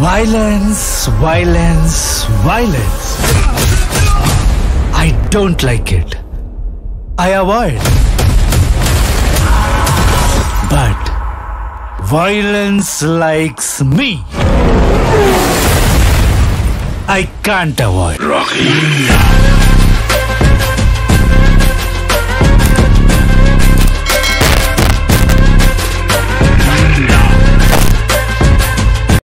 Violence, violence, violence. I don't like it. I avoid. But violence likes me. I can't avoid. Rocky.